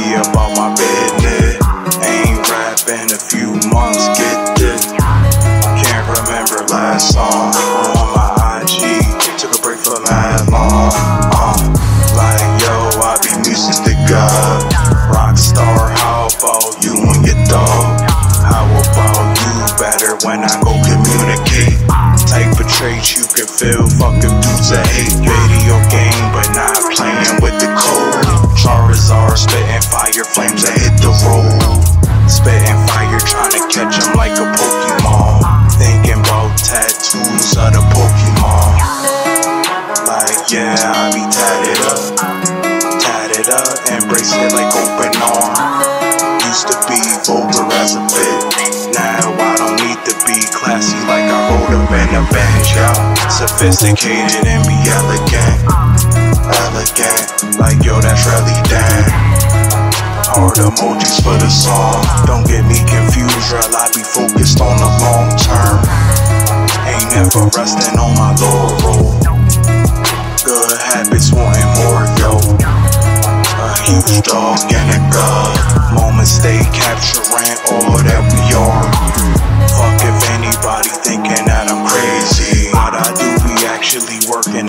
be about my business. Ain't rapping a few months, get this. Can't remember last song on my IG. Took a break for that long. Uh, like yo, I be music to God. Rockstar, how about you and your dog? How about you better when I go communicate? Type of traits you can feel fucking dudes that hate video game, but not playing with the. Catch him like a Pokemon. Thinking about tattoos of the Pokemon. Like, yeah, I be tatted up. Tatted up and it like open arm. Used to be vulgar as a bit. Now I don't need to be classy like I rolled up in a bench, yo. Sophisticated and be elegant. Elegant, like yo, that's really damn. Hard emojis for the song. Don't get me confused, girl. I be focused on the long term. Ain't never resting on my laurel. Good habits, wanting more, yo. A huge dog and a god. Moments stay capturing all that we are. Fuck if anybody thinking that I'm crazy. What I do be actually working